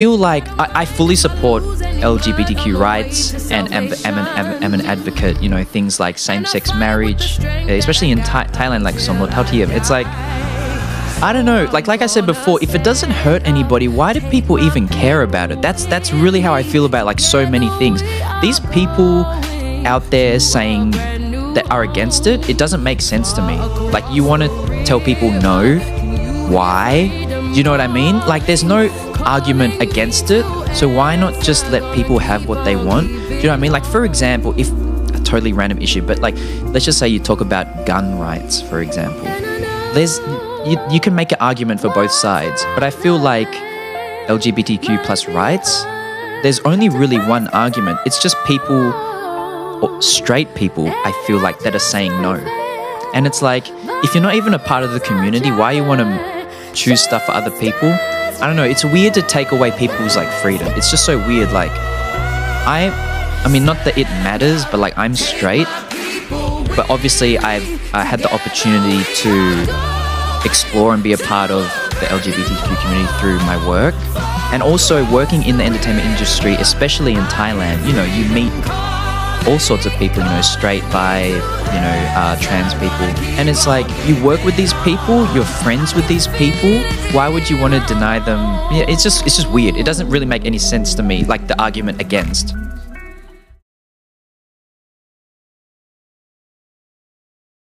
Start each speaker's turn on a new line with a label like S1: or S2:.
S1: feel like I, I fully support LGBTQ rights and am, am, am, am an advocate, you know, things like same-sex marriage, especially in Tha- Thailand, like Somlo Tautiem. It's like, I don't know, like like I said before, if it doesn't hurt anybody, why do people even care about it? That's that's really how I feel about like so many things. These people out there saying that are against it, it doesn't make sense to me. Like you want to tell people no, why? Do you know what I mean? Like there's no argument against it, so why not just let people have what they want? Do you know what I mean? Like for example, if a totally random issue, but like let's just say you talk about gun rights, for example. There's you, you can make an argument for both sides, but I feel like LGBTQ plus rights, there's only really one argument. It's just people, or straight people, I feel like, that are saying no. And it's like, if you're not even a part of the community, why you want to choose stuff for other people? I don't know. It's weird to take away people's like freedom. It's just so weird. Like, I, I mean, not that it matters, but like I'm straight, but obviously I've I had the opportunity to explore and be a part of the LGBTQ community through my work. And also working in the entertainment industry, especially in Thailand, you know, you meet all sorts of people, you know, straight, bi, you know, uh, trans people. And it's like, you work with these people, you're friends with these people. Why would you want to deny them? Yeah, it's just, it's just weird. It doesn't really make any sense to me, like the argument against.